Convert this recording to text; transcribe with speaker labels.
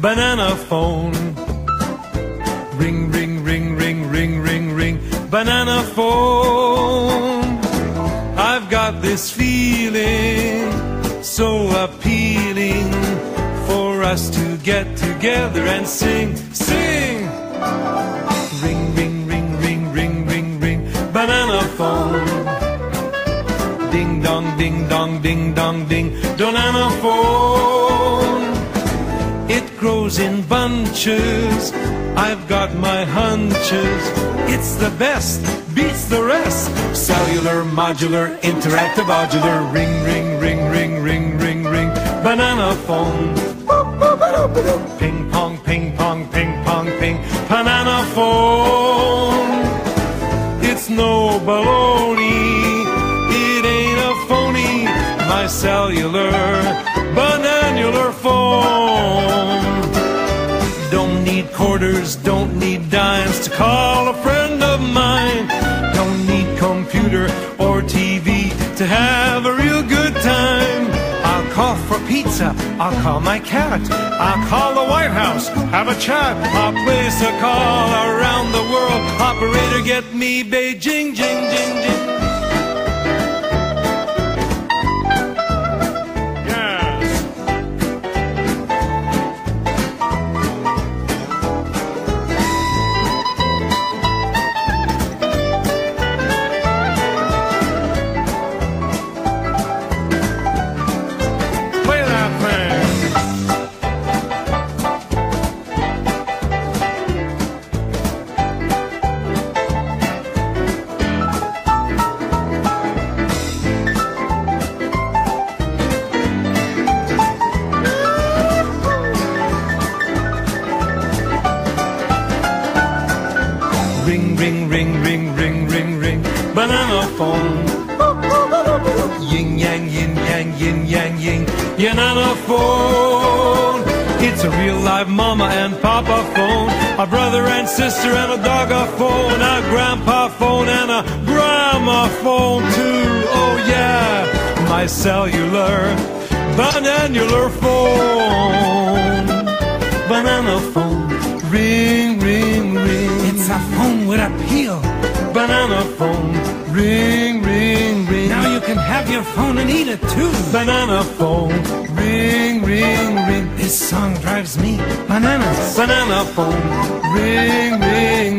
Speaker 1: banana phone. Ring, ring, ring, ring, ring, ring, ring, banana phone. I've got this feeling so appealing for us to get together and sing, sing. Ring, ring, ring, ring, ring, ring, ring, banana phone. Ding dong, ding dong, ding dong, ding, banana phone. Grows in bunches. I've got my hunches. It's the best, beats the rest. Cellular, modular, interactive, modular. Ring, ring, ring, ring, ring, ring, ring. Banana phone. Ping pong, ping pong, ping pong, ping. Banana phone. It's no baloney. It ain't a phony. My cellular, bananular phone. Don't need dimes to call a friend of mine. Don't need computer or TV to have a real good time. I'll call for pizza, I'll call my cat, I'll call the White House, have a chat, I'll place a call around the world. Operator, get me Beijing, jing, jing, jing. Ring, ring, ring, ring, ring, ring, banana phone. Yin yang, yin yang, yin yang, yin, banana phone. It's a real live mama and papa phone, a brother and sister and a dog a phone, a grandpa phone and a grandma phone too. Oh yeah, my cellular, bananular phone, banana phone. Ring,
Speaker 2: a phone with appeal.
Speaker 1: Banana phone, ring, ring, ring.
Speaker 2: Now you can have your phone and eat it too.
Speaker 1: Banana phone, ring, ring, ring.
Speaker 2: This song drives me bananas.
Speaker 1: Banana phone, ring, ring,